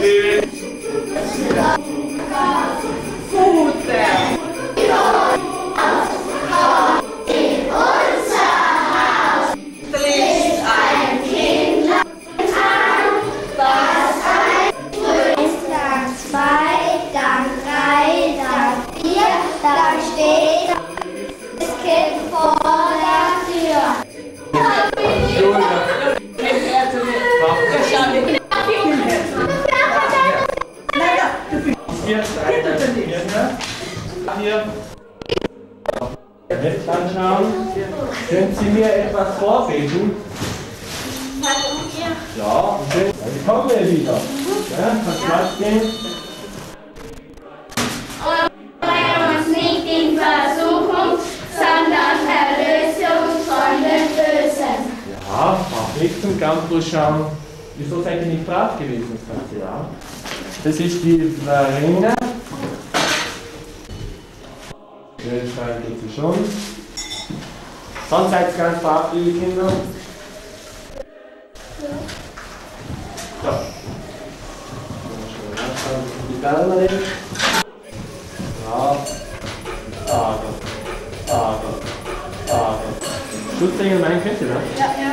Dann Ne? hier eine Birne jetzt anschauen. Können Sie mir etwas vorbeten? Ja, und dann kommen wir wieder. Ja, was macht denn? Ja, auf nichts zum Campus durchschauen. Wieso seid ihr nicht brav gewesen? Ja. Das ist die Verena. Schön schreiben geht sie schon. Sonst seid ihr ganz brav, liebe Kinder. So. Die Bernadette. Ja. Ah, Gott. Ah, Gott. Ah, Gott. Schutzengel, mein könnt ihr das? Heiliger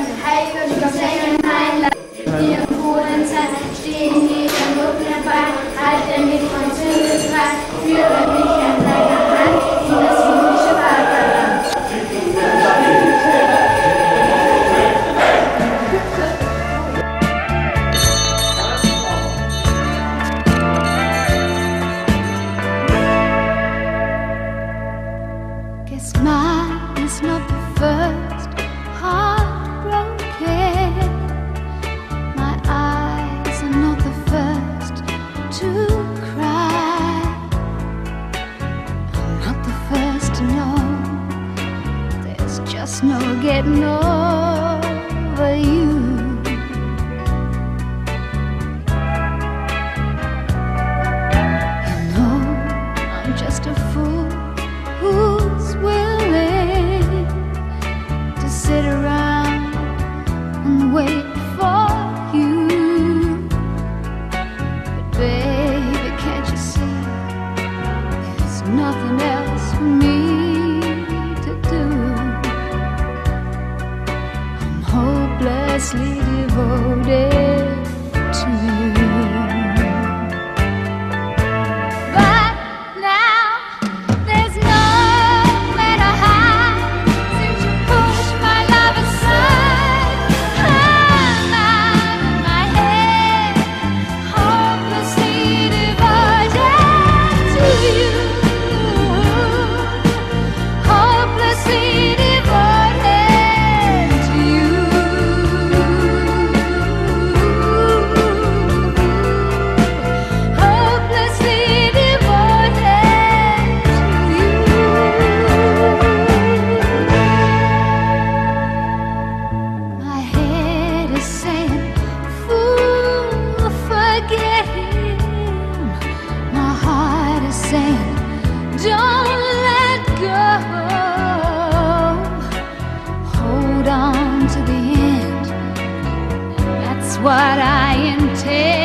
Guess mine is not the first heartbroken. My eyes are not the first to cry. I'm not the first to know. There's just no getting over saying, "Don't let go." Hold on to the end. That's what I intend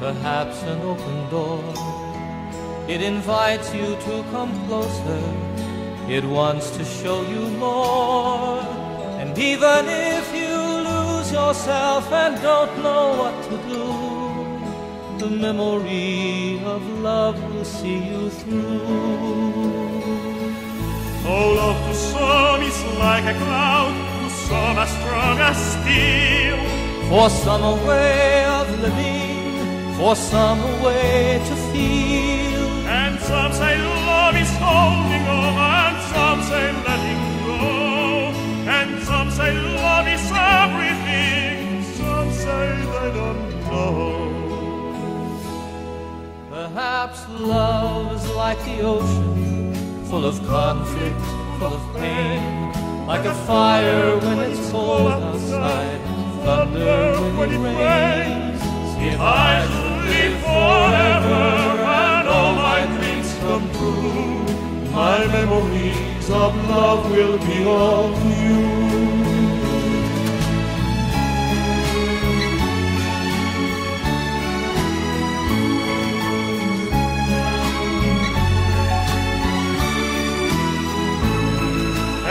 perhaps an open door. It invites you to come closer, it wants to show you more. And even if you lose yourself and don't know what to do, the memory of love will see you through. Oh, love to some is like a cloud, to some as strong as steel. For some a way of living, for some a way to feel. And some say love is holding on, and some say letting go. And some say love is everything, some say they don't know. Perhaps love is like the ocean, full of conflict, full of pain. Like a fire when it's cold outside, thunder when it rains. If I forever and all my dreams come true, my memories of love will be of you.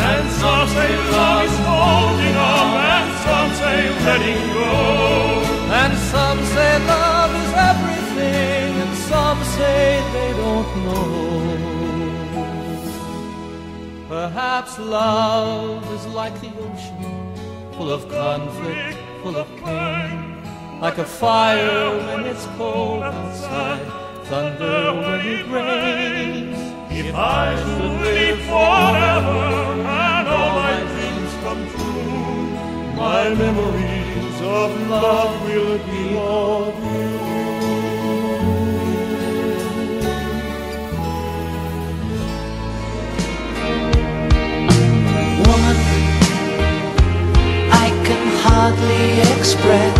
And some say love is holding on, and some say letting go. And some say love say they don't know. Perhaps love is like the ocean, full of conflict, full of pain. Like a fire when it's cold outside, thunder when it rains. If I should live forever and all my dreams come true, my memories of love will be of express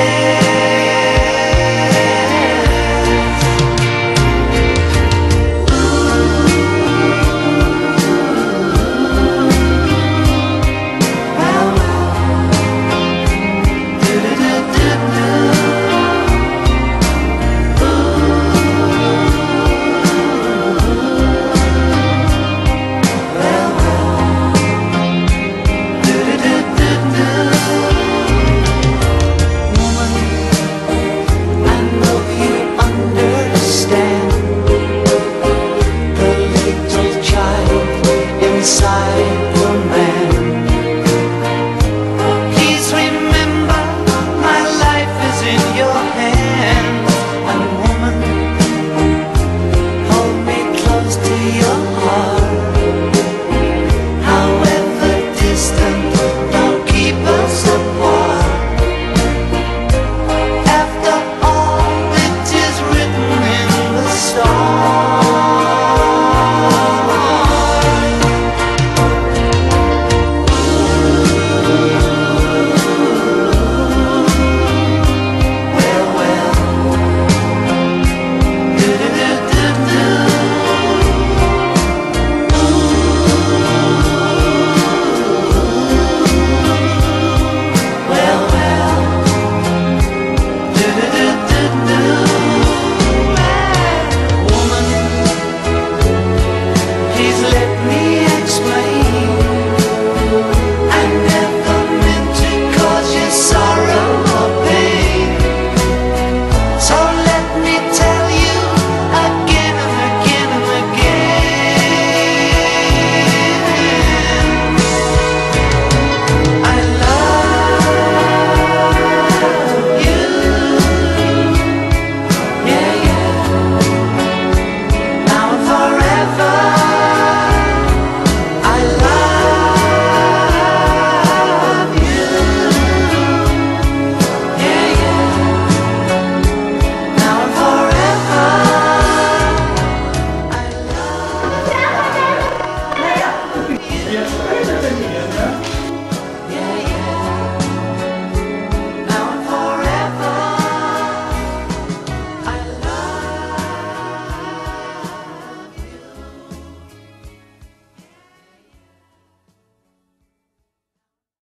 Deus.